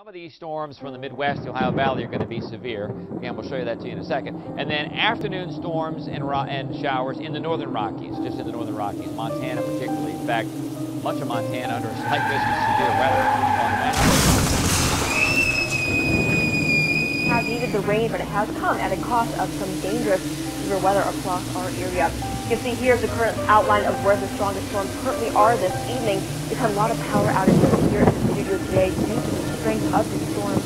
Some of these storms from the Midwest, Ohio Valley, are going to be severe. Again, we'll show you that to you in a second. And then afternoon storms and, and showers in the northern Rockies, just in the northern Rockies, Montana particularly. In fact, much of Montana under a slight risk of severe weather. Has needed the rain, but it has come at a cost of some dangerous severe weather across our area. You can see here the current outline of where the strongest storms currently are this evening. We've a lot of power outages here of the storm